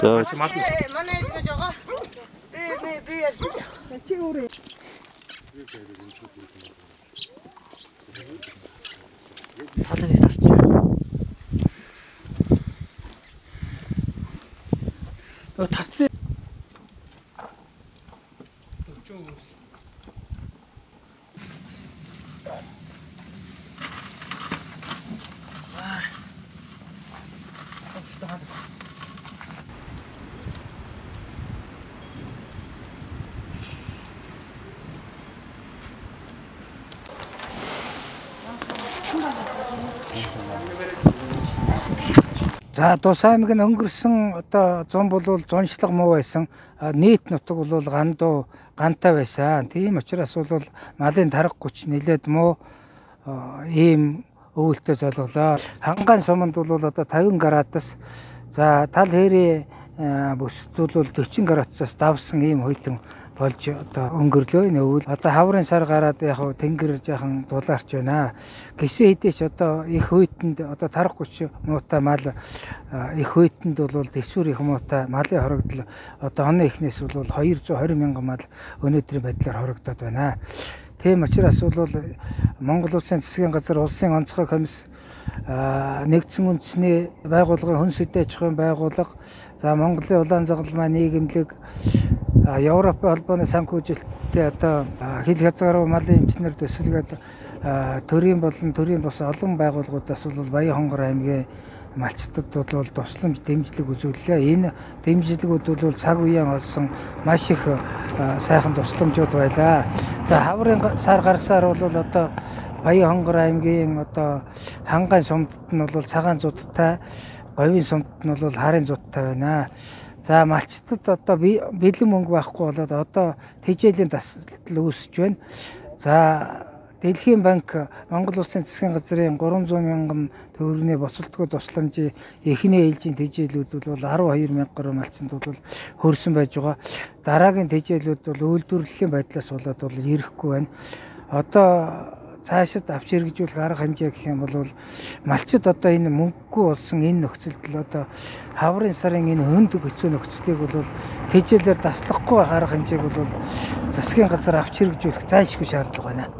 За манай ээж гэж байгаа. Би би би ярьсан чи. Өөрөө. талыг тарчих. Өө татсан. За Дус аймаг нь өнгөрсөн одоо 100 болвол зуншлаг муу байсан. Нийт нутаг бол гандуу гантай байсан. Тийм учраас бол малын тарга хүч нэлээд муу ийм өвөлтөй золголоо. Ханган суманд бол одоо 50 градус за тал хэрийн бүсд бол 40 градусаас давсан ийм хөйтөн болж одоо өнгөрлөө энэ өвөл. Одоо хаврын сар гараад яг хав тэнгэр жаахан дулаарч байна. Гисэн хэдийч одоо их хүйтэнд одоо тарах хүч муутай мал их хүйтэнд бол дэсвэр их муутай малын хорогдол одоо оны эхнээс бол 220 мянган мал өнөөдрийн байдлаар хорогдоод байна. Тийм учраас бол Монгол улсын засгийн газар улсын онцгой комисс нэгдсэн үндэсний байгууллагын хүн сэдвээ ажихуйн байгууллага за Монголын улаан загалмай нийгэмлэг а, Европын холбооны санхүүжилттэй одоо хил хязгааргүй малын эмчнэр төсөлгээд төрийн болон төрийн бус олон байгууллагуудаас бол Баян хонгор аймгийн малчтад бол тусламж дэмжлэг үзүүллээ. Энэ дэмжлэгүүд бол цаг үеийн олсон маш их сайхан тусламжууд байлаа. За хаврын сар гарсаар бол одоо Баян хонгор аймгийн одоо хангайн сумдад нь бол цагаан зудтай, говийн сумдад нь бол харын зудтай байна. За малчтад одоо бэлэн мөнгө байхгүй болоод одоо тэжээлийн тасалдал үүсэж байна. За Дэлхийн банк Монгол улсын засгийн газрын 300 мянган төгрөгийн боцолтгоо тусламжийн эхний ээлжийн тэжээлүүд бол 12 мянга гаруй малцанд бол хөрсөн байж байгаа. Дараагийн тэжээлүүд бол үйлдвэрлэлийн байдлаас болоод бол ирэхгүй байна. Одоо цаашид авч хэрэгжүүлэх арга хэмжээ гэх юм бол малчид одоо энэ мөнгөгүй болсон энэ нөхцөлд л одоо хаврын сарын энэ хөндөг хэцүү нөхцөлийг бол тэжээлээр таслахгүй байх арга хэмжээг бол засгийн газар авч хэрэгжүүлэх зайлшгүй шаардлага байна.